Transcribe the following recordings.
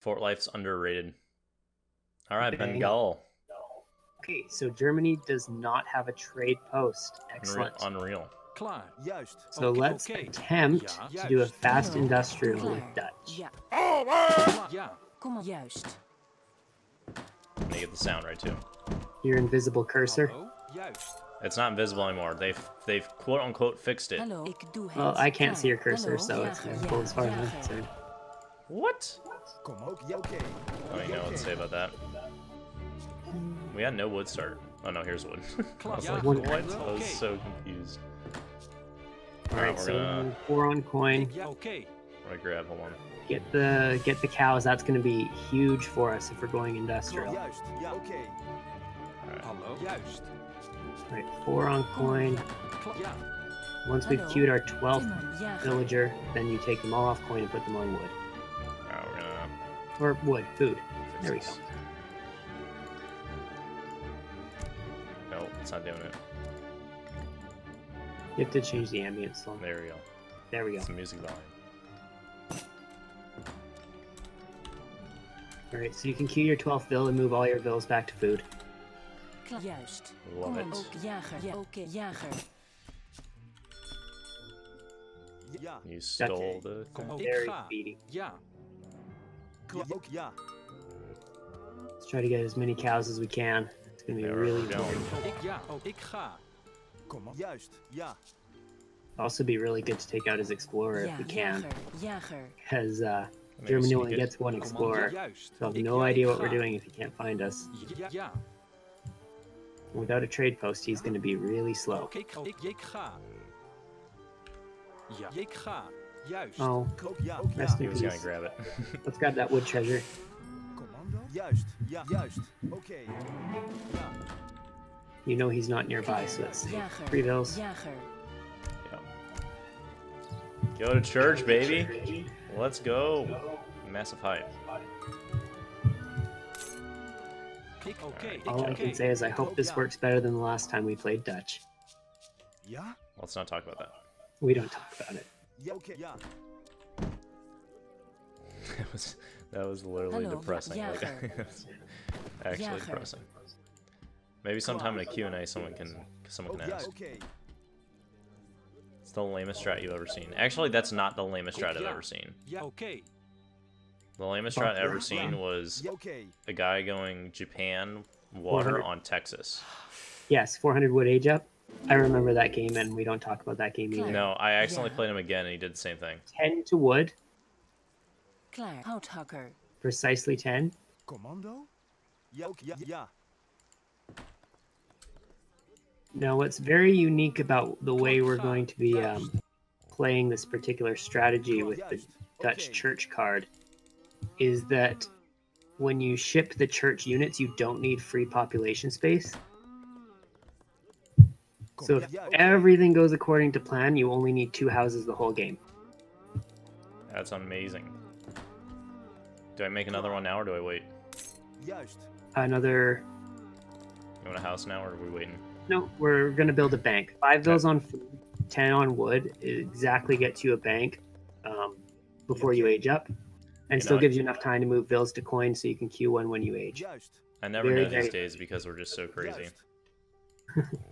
Fort Life's underrated. All right, Okay. Bengal. Okay, so Germany does not have a trade post. Excellent. Unreal. Klaar. So Okay, let's okay. attempt Ja, to do a fast Hallo. industrial with Dutch. Ja, Klaar. Ja. kom maar. Juist. And they get the sound right too. Your invisible cursor. It's not invisible anymore. They've they've quote unquote fixed it. Hallo. Ik doe het. Well, I can't see your cursor, so it's Jager. visible as far as I'm Jager. concerned. What? Kom ook. Ja, oké. I know what to say about that. We had no wood start. Oh no, here's wood. I was like, what? I was so confused. Alright, we're so gonna- four on coin. Ja, oké. What do I grab? Hold on. Get the get the cows. That's going to be huge for us if we're going industrial. Juist. Ja, oké. Hallo. Juist. Right, four on coin. Once we've Hallo. queued our 12th villager, then you take them all off coin and put them on wood. Alright, we're gonna Or wood, food. fix There we go. No, it's not doing it. You have to change the ambience. So There we go. there we go. It's the music volume. Alright, so you can queue your 12th bill and move all your bills back to food. Klaar. Juist. Love Kom it. op. Ook jager. Ja, oké. Jager. Ja. You stole the. Kom Very ga. speedy. Ja. Ja. Let's try to get as many cows as we can. It's gonna be There really go. good. Ik ja. Oh, ik ga. Kom op. Juist. Ja. Also be really good to take out his explorer if we can. jager. Jager. Because uh, Germany only gets one explorer. So I have no idea what we're doing if he can't find us. Ja. ja. Without a trade post, he's gonna be really slow. Oh, Ook ja, ook Rest ja. He was gonna grab it. let's grab that wood treasure. Commando. Juist. Ja, juist. Oké. Ja. You know he's not nearby, so that's safe. Three bills. Jager. Go to church, baby. Let's go. Massive hype. Ik, All I can say is I hope this works better than the last time we played Dutch. Yeah? Let's not talk about that. We don't talk about it. Ja, oké. Ja. That was that was literally Hello, depressing. Like, Jager. actually Jager. depressing. Maybe sometime in a Q&A someone can someone can oh, ja, ask. oké. It's the lamest strat you've ever seen. Actually, that's not the lamest strat I've ever seen. Ja, oké. The lamest strat I've ever seen was Ja, a guy going Japan water on Texas. Yes, 400 wood age up. I remember that game, and we don't talk about that game either. No, I accidentally Yeah. played him again and he did the same thing. 10 to wood, Klaar. Houthakker. precisely 10. Commando. Ja, oké. Ja, ja. Now, what's very unique about the way we're going to be um, playing this particular strategy with the Dutch Okay. church card is that when you ship the church units, you don't need free population space. So if everything goes according to plan, you only need two houses the whole game. That's amazing. Do I make another one now or do I wait? Another You want a house now or are we waiting? no, we're gonna build a bank. Five bills on food, ten on wood. It exactly gets you a bank um, before you age up, and You still know, gives you enough time to move bills to coin so you can queue one when you age. I never Very, know these days because we're just so crazy.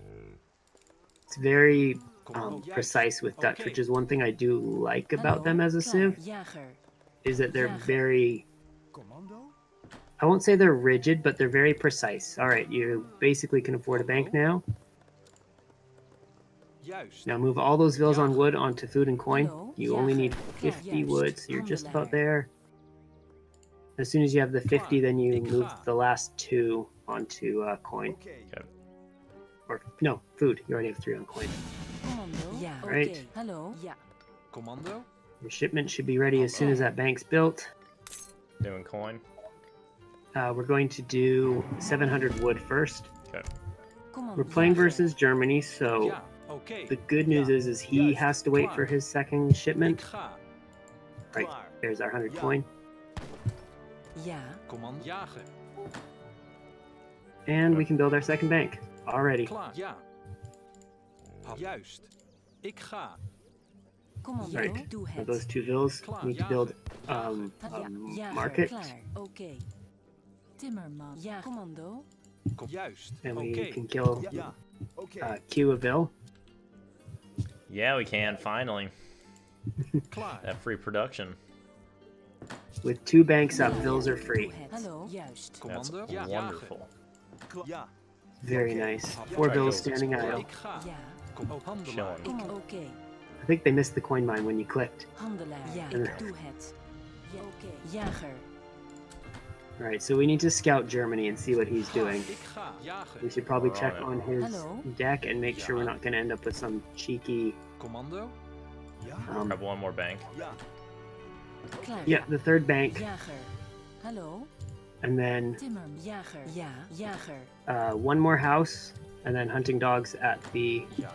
Juist. It's very um, precise with Dutch, Okay. which is one thing I do like about them as a Klaar. civ, is that they're very. I won't say they're rigid, but they're very precise. All right, you basically can afford a bank now. Now move all those bills on wood onto food and coin. You only need 50 Juist. wood, so you're just about there. As soon as you have the 50, then you move the last two onto uh, coin. Oké. Or, no, food. You already have three on coin. Commando. Ja. Right. Oké. Hallo. Ja. Commando. Your shipment should be ready as soon as that bank's built. Doing coin. Uh, we're going to do 700 wood first. Commando. We're playing versus Germany, so Ja, oké. the good news is is he Juist. has to wait for his second shipment. ga. Right. There's our 100 Ja. coin. Yeah. Commando. And we can build our second bank. Already. Klaar. Ja. Juist. Ik ga. Commando. Right. Doe het. those two villas, we need to build um, Ja, a market, Klaar. Oké. Timmerman. Ja. Commando. Kom, juist. and we Oké. can kill Ja, ja. Oké. uh, Q a vill. Yeah, we can finally. That free production. With two banks up, vills are free. Doe het. Hallo. Juist. That's Commando. Ja, wonderful. Kla- Ja. Very nice. Four bills standing jager. idle. Ik ga. Ja. Kom op handelaar. Chillen. Ik oké. I think they missed the coin mine when you clicked. Handelaar. Ja. Ik doe het. Ja. Oké. Jager. Alright, so we need to scout Germany and see what he's doing. Ik ga. Jager. We should probably check on on his deck and make sure we're not going to end up with some cheeky. Commando. Ja. Um, Grab one more bank. Yeah, the third bank, Jager. Hallo. and then Timmerman. Jager. Ja. Jager. uh, one more house, and then hunting dogs at the. Ja.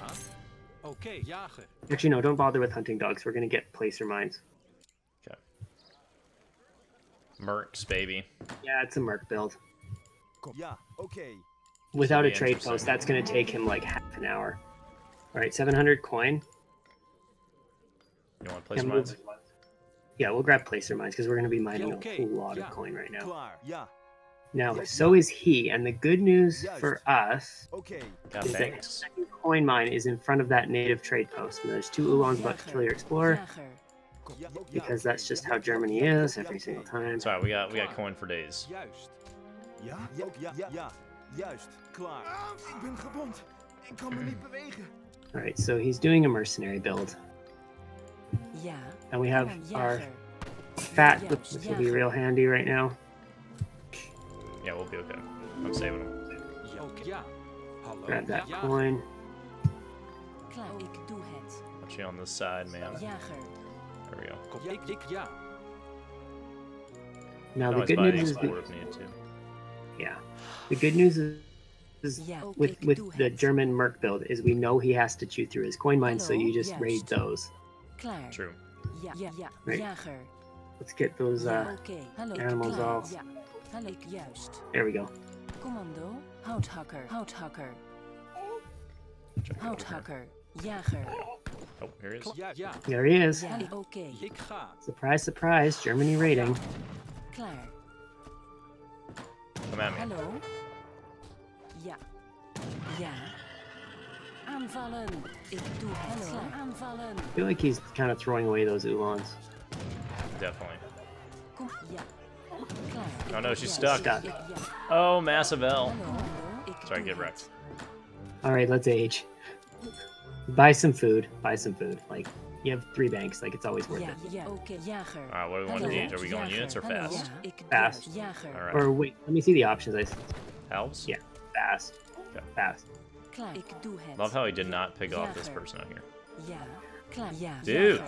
Oké, jager. Actually, no, don't bother with hunting dogs. We're going to get placer mines. Okay. Mercs, baby. Yeah, it's a merc build. Kom. Ja. Oké. Without a trade post, that's going to take him like half an hour. All right, 700 coin. You want to play Yeah, mines? Yeah, we'll grab placer mines because we're going to be mining Yeah, a whole lot Yeah. of coin right now. Klaar. Now, Yeah, so is he, and the good news Juist. for us Oké. Got is that banks. second coin mine is in front of that native trade post. And there's two Ulans about to kill your explorer Jager. Kom. Ja. Ja. because that's just how Germany is every single time. It's alright, we got we got coin for days. Ja. Ja. Ja. Ja. Ja. Juist. Klaar. Ah, ik ben gewond. Ik kan me niet bewegen. All right, so he's doing a mercenary build, Ja. And we have Timmerman. our Jager. fat, Juist, which will be real handy right now. Yeah, we'll be okay. I'm saving them. Ja. Oké. Ja. Hallo. Grab that Ja. coin. Klaar. Ik doe het. Put you on this side, man. There we go. Kom. Ik, ik, ja. Now Can the good news is, explorer that, if needed to. yeah, the good news is, is Ja. With with the. German merc build is we know he has to chew through his coin mines, so you just raid those. True. Ja. Ja. Ja. Right. Jager. Let's get those. Uh, Oké. Animals Klaar. off. Ja. Hallo. Ik juist. there we go. Commando. Houthakker. Houthakker. Check it over. Houthakker. Jager. Oh, here he is. Kla- Ja. Ja. There he is. Ja. Oké. Surprise, surprise! Germany raiding. Klaar. Come at me. Hallo? Ja. Ja. Aanvallen. Ik doe het. Hallo. Aanvallen. I feel like he's kind of throwing away those Ulans. Definitely. Kom. Ja. Klaar. Oh, no, she's juist. stuck. Oh, massive L. Hallo. Ik Sorry, get het. wrecked. All right, let's age. Buy some food. Buy some food. Like you have three banks. Like it's always worth it. Ja. Oké. Jager. Alright, what do we want to age? Are we going Jager. units or fast? Ja. Fast. juist. Alright. Or wait, let me see the options. I Halves? Yeah. fast, Okay. fast. Klaar. Ik doe het. Love how he did not pick off this person out here. Ja. Klaar. Dude.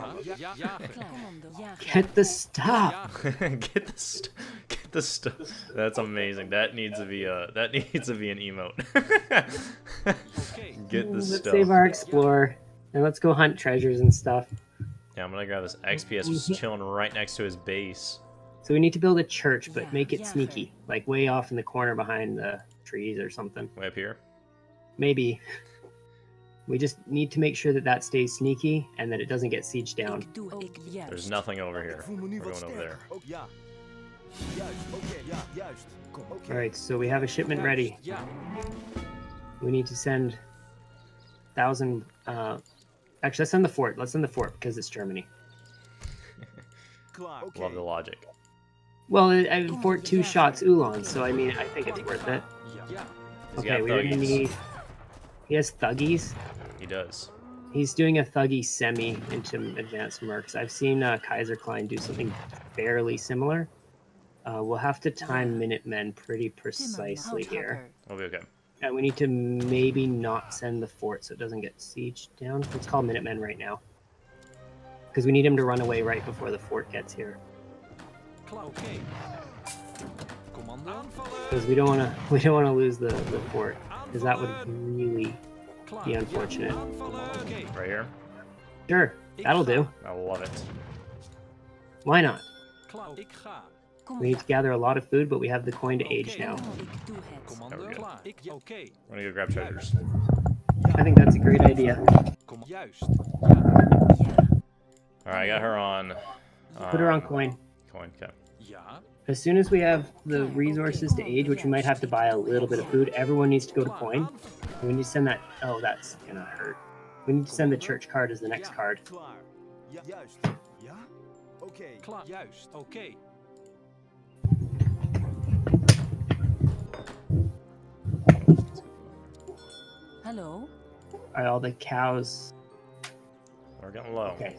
Get the stop. Get the st- get the st- That's amazing. That needs to be a that needs to be an emote. Get the Let's stuff. save our explorer and let's go hunt treasures and stuff. Yeah, I'm gonna grab this XPS just mm-hmm. chilling right next to his base. So we need to build a church, but make it sneaky, like way off in the corner behind the trees or something. Way up here. Maybe. We just need to make sure that that stays sneaky and that it doesn't get sieged down. Ik doe ik juist. There's nothing over here. voel We're going over there. sterker. Ook ja. Juist. Oké. Ja. Juist. Kom. Oké. All right, so we have a shipment ready. We need to send thousand. Uh, actually, let's send the fort. Let's send the fort because it's Germany. Love the logic. Well, I, I fort two shots Ulan, so I mean, I think it's worth it. Ja. Ja. He's Okay, we're gonna need. He has thuggies. He does. He's doing a thuggy semi into advanced mercs. I've seen uh, Kaiserklein do something fairly similar. Uh, we'll have to time Minutemen pretty precisely here. Houthakker. We'll be okay. And we need to maybe not send the fort so it doesn't get sieged down. Let's call Minutemen right now. Because we need him to run away right before the fort gets here. Klaar. Oké. Commando. Aanvallen. Because we don't want to we don't want to lose the, the fort. Because that would really Klaar. Be unfortunate. Right here. Sure, that'll do. I love it. Why not? Klaar. Ik ga. Kom We need to gather a lot of food, but we have the coin to age now. Ik doe het. Commando. Go. Klaar. Ik. ja, Oké. I'm gonna go grab treasures. I think that's a great idea. Kom. Juist. Ja. Ja. Alright, I got her on. Put her on um, coin. Coin, okay. Ja. As soon as we have the resources to age, which we might have to buy a little bit of food, everyone needs to go to coin. We need to send that. Oh, that's gonna hurt. We need to send the church card as the next card. Klaar. Ja, juist. Ja? Oké. Klaar. Juist. Oké. Hallo? Are all the cows? We're getting low. Okay,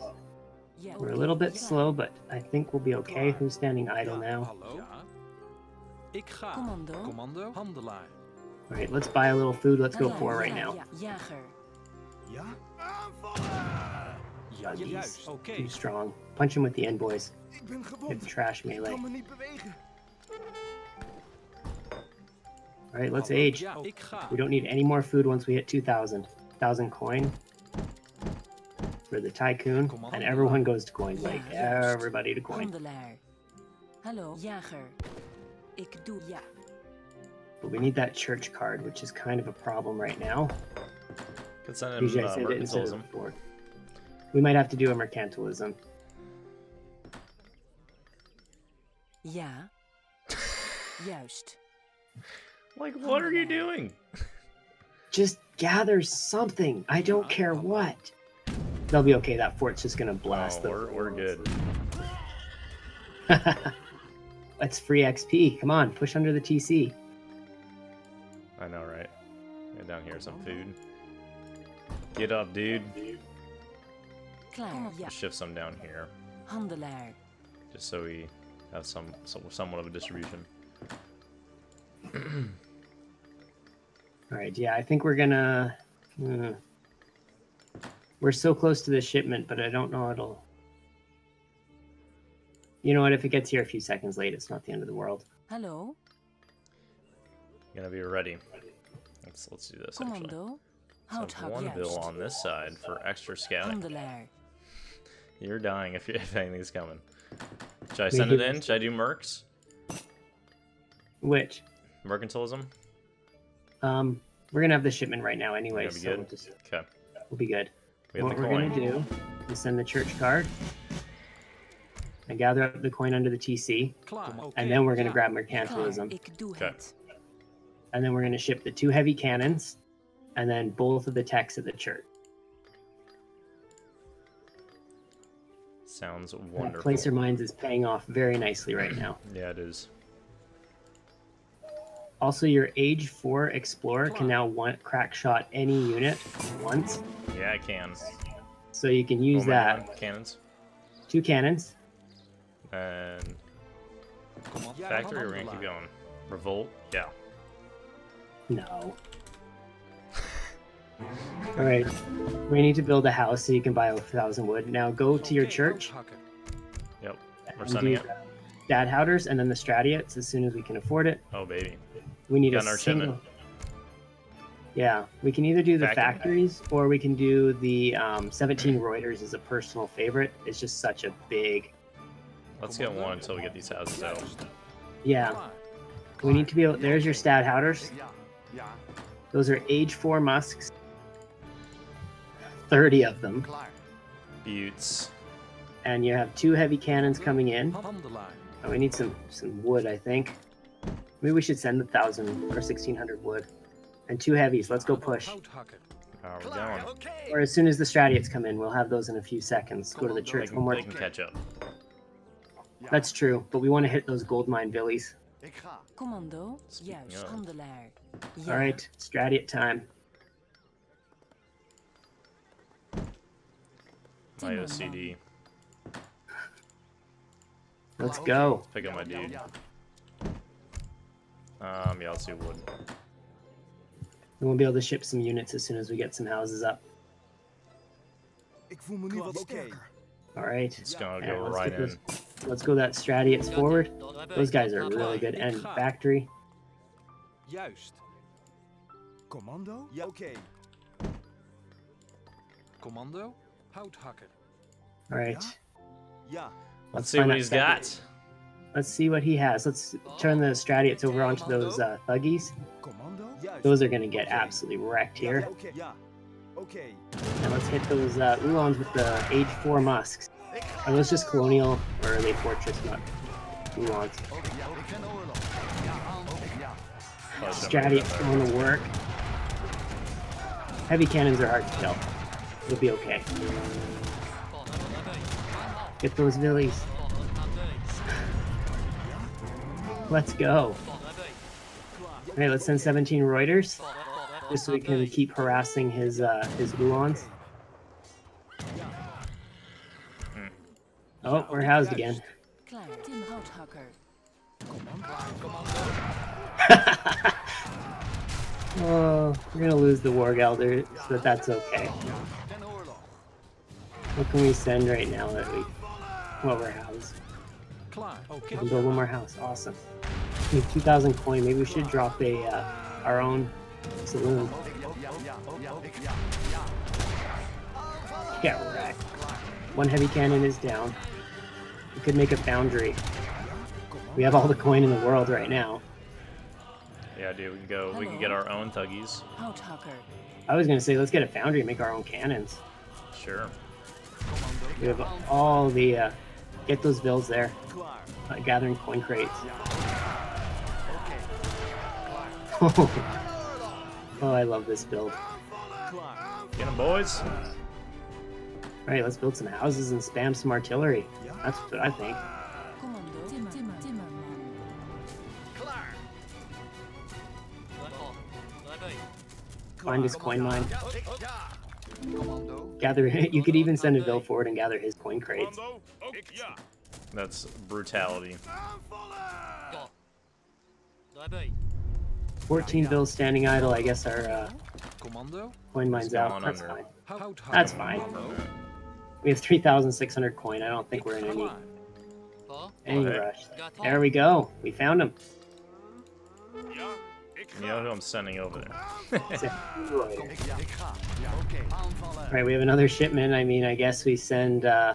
Ja. we're a little bit slow, but I think we'll be okay. Who's standing idle now? Hallo? Ja. Ik ga. Commando? Commando. Handelaar. All right, let's buy a little food. Let's go Hallo, for right now. Ja, jager. Ja? Aanvallen! Ja, Jeez. Too strong. Punch him with the end, boys. Ik ben Hit the trash melee. me. All right, let's age. Ja, ik ga. We don't need any more food once we hit 2,000. 1,000 coin for the tycoon, and everyone goes to coin. Like everybody to coin. Handelaar. Hallo, jager. Ik doe ja. But we need that church card, which is kind of a problem right now. Could send him uh, it instead mercantilism. of before. We might have to do a mercantilism. Yeah. Juist. Like, what are you doing? Just gather something. I don't care what. They'll be okay. That fort's just gonna blast Oh, them. we're, we're good. That's free XP. Come on, push under the TC. I know, right? Get down here, some food. Get up, dude. Klaar, ja. Shift some down here, Handelaar. just so we have some, some somewhat of a distribution. All right, yeah, I think we're gonna. uh, we're so close to the shipment, but I don't know it'll. You know what? If it gets here a few seconds late, it's not the end of the world. Hallo? Gonna be ready. Let's let's do this actually. Commando? So Hout one bill on this side for extra scouting. Handelaar. You're dying if, if anything's coming. Should I send it in? Should I do mercs? Which, Mercantilism? um, we're gonna have the shipment right now anyway, be so good? we'll, just, Okay. we'll be good. We what the we're coin. gonna do is send the church card and gather up the coin under the TC, Klaar. And then we're gonna grab mercantilism, ik doe Oké. het. and then we're gonna ship the two heavy cannons, and then both of the techs of the church. Sounds That wonderful. Placer Mines is paying off very nicely right now. Yeah, it is. Also, your Age 4 Explorer can now one crack shot any unit once, Yeah, I can. so you can use Oh that. God, Cannons. Two cannons. And factory, we're gonna keep going. Revolt, yeah. No. All right, we need to build a house so you can buy a thousand wood. Now go to your church. Yep. We're and sending it. Stadhouders and then the Stradiots as soon as we can afford it. Oh baby. We need Done a our single. shipment. Yeah, we can either do the Factory. factories or we can do the um, 17 Ruyters is a personal favorite. It's just such a big. Let's get one until we get these houses out. Yeah, we need to be able. There's your Stadhouders. Ja, ja, Those are age four musks. 30 of them. Buttes. And you have two heavy cannons coming in. And we need some some wood, I think. Maybe we should send a thousand or sixteen hundred wood. And two heavies. Let's go push. Houthakker. How are we going? Or as soon as the Stradiots come in, we'll have those in a few seconds. Go to the church can, one more. they can catch up. That's true, but we want to hit those gold mine billies. Commando? Speaking Juist, of. handelaar. Ja. All right, Stradiot time. My OCD. Let's go. Pick up my dude. Um, yeah, let's do wood. And we'll be able to ship some units as soon as we get some houses up. Ik voel me nu wat sterker. All right. It's gonna go let's right in. those- Let's go that Stradiots forward. Those guys are really good. And factory. Juist. Commando? Ja, oké. Commando. Houthakker. All right. Ja, Let's see what he's got. Let's see what he has. Let's turn the Stradiots over onto those uh, thuggies. commando? Juist. Those are gonna get absolutely wrecked here. ja, oké. And let's hit those uh, Ulans with the age four musks. Ik Are those just colonial or are they fortress not nuanced? Plus, Stratty going to work. Heavy cannons are hard to kill. It'll be okay. Get those villies. Let's go. Alright, let's send 17 Ruyters. Just so we can keep harassing his uh, his Ulans. Oh, we're housed again. Oh, we're gonna lose the Warg Elder, but that's okay. What can we send right now that we well we're housed? Klaar. We Okay. can build one more house. Awesome. We have 2,000 coin. Maybe we should drop a uh, our own saloon. Get wrecked. One heavy cannon is down. We could make a foundry. We have all the coin in the world right now. Yeah, dude, we can go. We can get our own thuggies. Oh, Tucker. I was gonna say let's get a foundry and make our own cannons. Sure. We have all the uh, get those bills there. Uh, gathering coin crates. oh, I love this build. Get them, boys. All right, let's build some houses and spam some artillery. That's what I think. Find his coin mine. Gather. You could even send a bill forward and gather his coin crates. That's brutality. 14 bills standing idle. I guess our uh, coin mine's out. That's fine. That's fine. We have 3,600 coin. I don't think we're in any any rush. There we go. We found him. You know who I'm sending over there? All right, we have another shipment. I mean, I guess we send. Uh,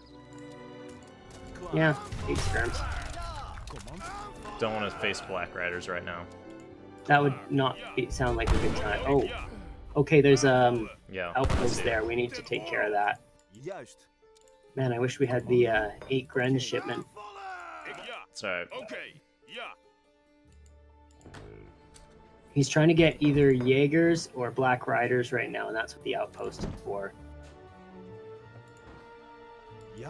yeah, eight skirms. Don't want to face Black Riders right now. That would not be, sound like a good time. Oh, okay. There's um Yeah. outpost there. We need to take care of that. Man, I wish we had the uh, eight Gren shipment. It's alright. He's trying to get either Jaegers or Black Riders right now, and that's what the outpost is for.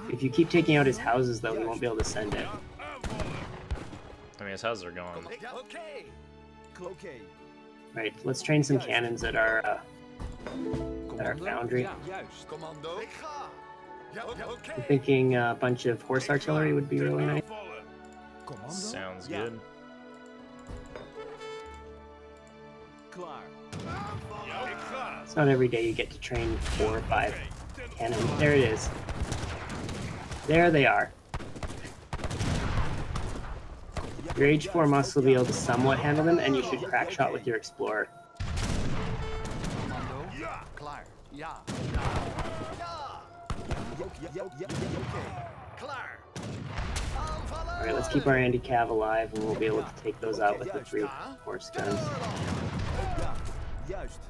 If you keep taking out his houses, though, we won't be able to send it. I mean, his houses are gone. Oké. Oké. Right, let's train some cannons at our. Uh, at our Commando. foundry. Ja, juist. Commando. I'm thinking a bunch of horse artillery would be really nice. Sounds Ja. good. It's not every day you get to train four or five cannons. There it is. There they are. Your H4 must will be able to somewhat handle them, and you should crack shot with your Explorer. Alright, let's keep our Andy Cav alive, and we'll be able to take those out with the three horse guns. Ja. Juist.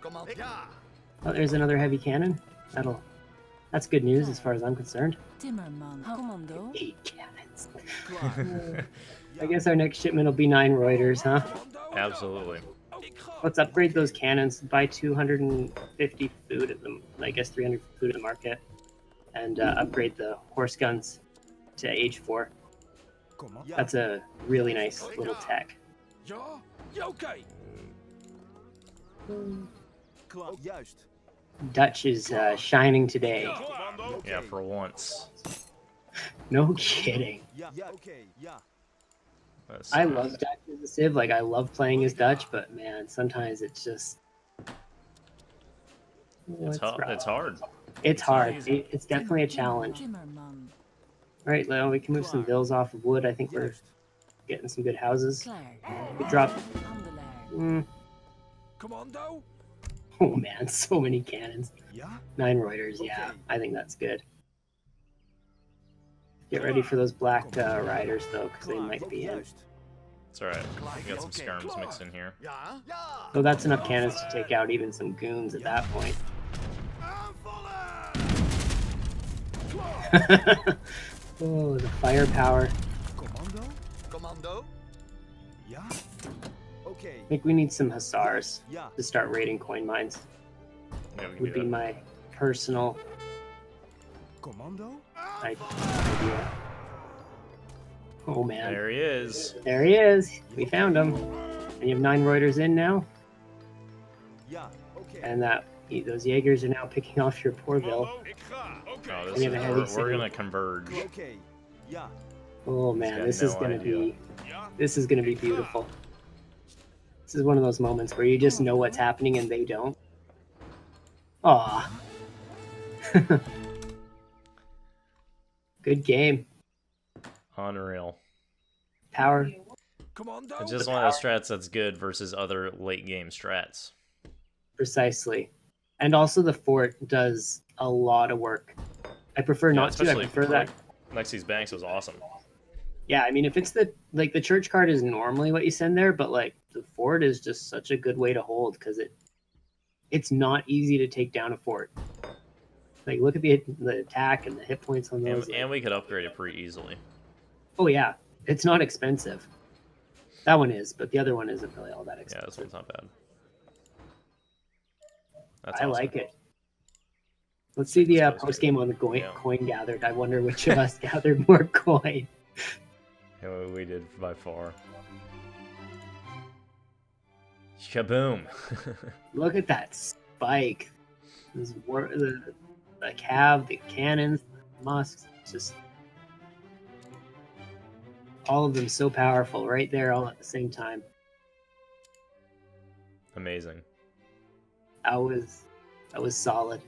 Commando. Oh, there's another heavy cannon. That'll. That's good news as far as I'm concerned. Timmerman. Commando. Eight cannons. I guess our next shipment will be nine Ruyters, huh? Absolutely. Let's upgrade those cannons. Buy 250 food at them. I guess 300 food at the market, and uh, upgrade the horse guns to H4. That's a really nice little tech. Ja. Ja, Juist. Dutch is uh, shining today. Yeah, for once. No kidding. Ja. Ja. Oké. That's, I love Dutch as a civ. Like I love playing as Dutch, but man, sometimes it's just. It's, What's hu- it's hard. It's hard. It- It's definitely a challenge. Timmerman. All right, Leo, we can move some bills off of wood. I think we're Juist. Getting some good houses. Klaar. We drop. Handelaar. Mm, Commando. oh man, so many cannons. Ja. Nine Ruyters. Yeah, I think that's good. Get ready for those black uh, riders though, because they might be in. Juist. It's alright. We got some skirms mixed in here. So that's enough cannons to take out even some goons at that point. oh, the firepower. Commando? Commando? Ja? Okay. I think we need some hussars Ja. to start raiding coin mines. Yeah, we can Would do be that. my personal Commando? idea. Oh man, There he is. there he is. We found him. And you have nine Ruyters in now, Ja. Okay. and that those Jaegers are now picking off your Porville. Oh, this We is, have a heavy we're, we're gonna converge. Okay. Ja. Oh man, got this no is gonna idea. be this is gonna be beautiful. This is one of those moments where you just know what's happening and they don't. Aw. Good game. Unreal. Power. Commando? It's just one of those strats that's good versus other late game strats. Precisely. And also the fort does a lot of work. I prefer Yeah, not to. I especially prefer for, that. like, Next these banks was awesome. Yeah, I mean if it's the like the church card is normally what you send there, but like the fort is just such a good way to hold because it it's not easy to take down a fort. Like look at the the attack and the hit points on those. And, and we could upgrade it pretty easily. oh yeah, it's not expensive. That one is, but the other one isn't really all that Yeah, expensive. this one's not bad. That's I awesome. like it. Let's see the uh, post game on the coin, Yeah. coin gathered. I wonder which of us gathered more coin. Yeah, we- did by far. Kaboom! Look at that spike. This war, the, the cab, the cannons, the musks, just all of them so powerful right there all at the same time. Amazing. That was that was solid.